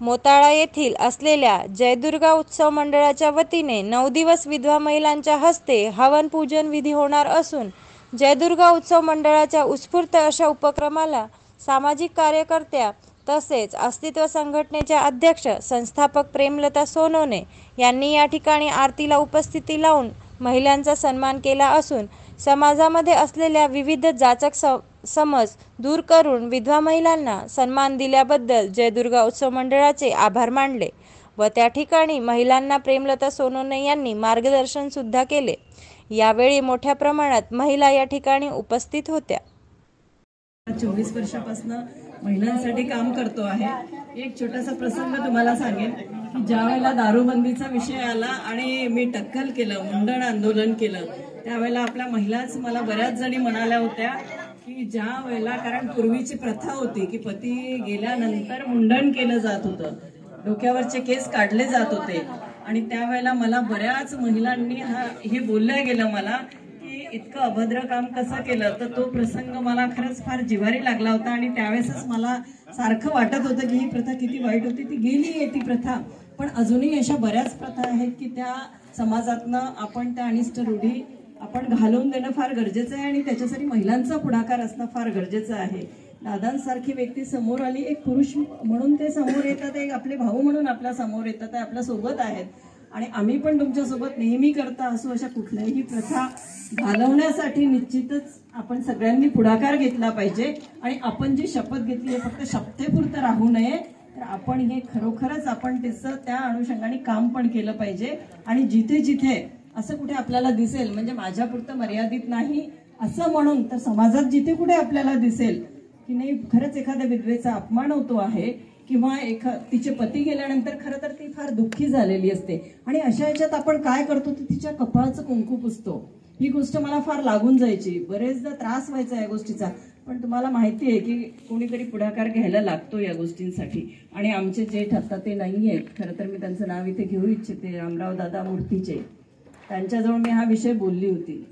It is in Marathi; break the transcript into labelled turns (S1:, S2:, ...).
S1: मोताळा येथील असलेल्या जयदुर्गा उत्सव मंडळाच्या वतीने नऊ दिवस विधवा महिलांच्या हस्ते हवन पूजन विधी होणार असून जयदुर्गा उत्सव मंडळाच्या उत्स्फूर्त अशा उपक्रमाला सामाजिक कार्यकर्त्या तसेच अस्तित्व संघटनेच्या अध्यक्ष संस्थापक प्रेमलता सोनोने यांनी या ठिकाणी आरतीला उपस्थिती लावून महिलांचा सन्मान केला असून समाजामध्ये असलेल्या विविध जाचक स समज दूर करून विधवा महिलांना सन्मान दिल्याबद्दल जयदुर्गा उत्सव मंडळाचे आभार मानले व त्या ठिकाणी महिलांना प्रेमलता सोनोने यांनी मार्गदर्शन सुद्धा केले. यावेळी मोठ्या प्रमाणात महिला या ठिकाणी उपस्थित होत्या.
S2: चोवीस वर्षापासून महिलांसाठी काम करतो आहे. एक छोटासा प्रसंग तुम्हाला सांगेन. की ज्या वेळेला दारूबंदीचा विषय आला आणि मी टक्कल केलं मुंडण आंदोलन केलं त्यावेळेला आपल्या महिलाच मला बऱ्याच जणी म्हणाल्या होत्या की ज्या वेळेला कारण पूर्वीची प्रथा होती की पती गेल्यानंतर मुंडण केलं जात होतं डोक्यावरचे केस काढले जात होते. आणि त्यावेळेला मला बऱ्याच महिलांनी हा हे बोललं गेलं मला की इतकं अभद्र काम कसं केलं? तर तो प्रसंग मला खरंच फार जिवारी लागला होता आणि त्यावेळेसच मला सारखं वाटत होतं की ही प्रथा किती वाईट होती ती गेली आहे ती प्रथा. पण अजूनही अशा बऱ्याच प्रथा आहेत की त्या समाजातनं आपण त्या अनिष्ट रूढी आपण घालवून देणं फार गरजेचं आहे आणि त्याच्यासाठी महिलांचा पुढाकार असणं फार गरजेचं आहे. दादांसारखी व्यक्ती समोर आली एक पुरुष म्हणून ते समोर येतात एक आपले भाऊ म्हणून आपल्यासमोर येतात ते आपल्यासोबत आहेत. आणि आम्ही पण तुमच्यासोबत नेहमी करता असो अशा कुठल्याही प्रथा घालवण्यासाठी निश्चितच आपण सगळ्यांनी पुढाकार घेतला पाहिजे. आणि आपण जी शपथ घेतली आहे फक्त शपथेपुरतं राहू नये तर आपण हे खरोखरच आपण त्याचं त्या अनुषंगाने काम पण केलं पाहिजे. आणि जिथे जिथे असं कुठे आपल्याला दिसेल म्हणजे माझ्यापुरतं मर्यादित नाही असं म्हणून तर समाजात जिथे कुठे आपल्याला दिसेल की नाही खरंच एखाद्या विधवेचा अपमान होतो आहे किंवा एखा तिचे पती गेल्यानंतर खरं तर ती फार दुःखी झालेली असते. आणि अशा ह्याच्यात आपण काय करतो तर तिच्या कपाळाचं कुंकू पुसतो. ही गोष्ट मला फार लागून जायची. बरेचदा त्रास व्हायचा या गोष्टीचा. पण तुम्हाला माहिती आहे की कोणीतरी पुढाकार घ्यायला लागतो या गोष्टींसाठी. आणि आमचे जेठ आता ते नाही आहेत खरं तर मी त्यांचं नाव इथे घेऊ इच्छिते. रामराव दादा मूर्तीचे. त्यांच्याजवळ मी हा विषय बोलली होती.